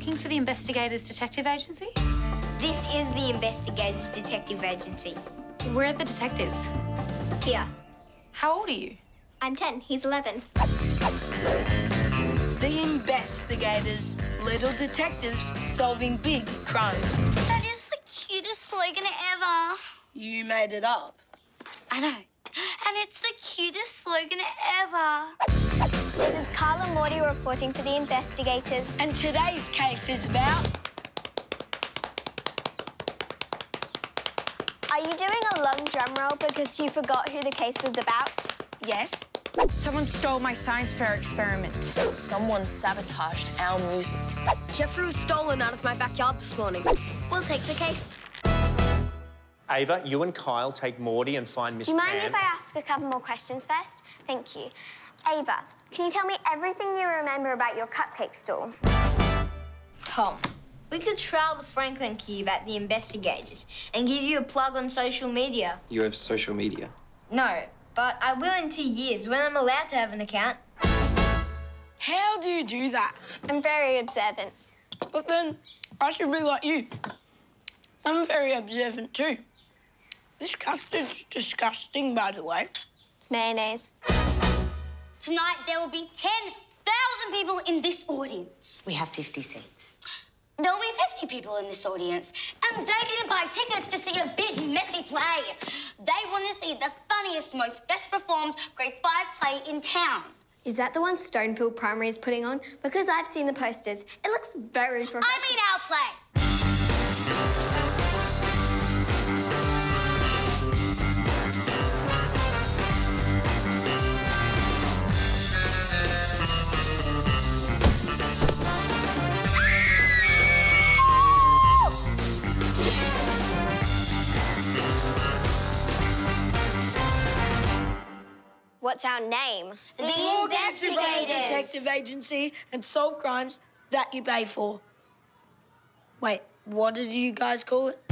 looking for the Inbestigators Detective Agency? This is the Inbestigators Detective Agency. Where are the detectives? Here. How old are you? I'm 10. He's 11. The Inbestigators, little detectives solving big crimes. That is the cutest slogan ever. You made it up. I know. And it's the cutest slogan ever. This is Carla Morty reporting for the Inbestigators. And today's case is about. Are you doing a long drum roll because you forgot who the case was about? Yes? Someone stole my science fair experiment. Someone sabotaged our music. Jeffrey was stolen out of my backyard this morning. We'll take the case. Ava, you and Kyle take Morty and find Miss Do you mind Tam. if I ask a couple more questions first? Thank you. Ava, can you tell me everything you remember about your cupcake stall? Tom, we could trial the Franklin cube at the Inbestigators and give you a plug on social media. You have social media. No, but I will in two years when I'm allowed to have an account. How do you do that? I'm very observant. But then I should be like you. I'm very observant too. This custard's disgusting, by the way. It's mayonnaise. Tonight there will be 10,000 people in this audience. We have 50 seats. There will be 50 people in this audience, and they didn't buy tickets to see a big, messy play. They want to see the funniest, most best performed grade 5 play in town. Is that the one Stonefield Primary is putting on? Because I've seen the posters. It looks very professional. I mean our play. What's our name? The, investigative Detective agency and solve crimes that you pay for. Wait, what did you guys call it?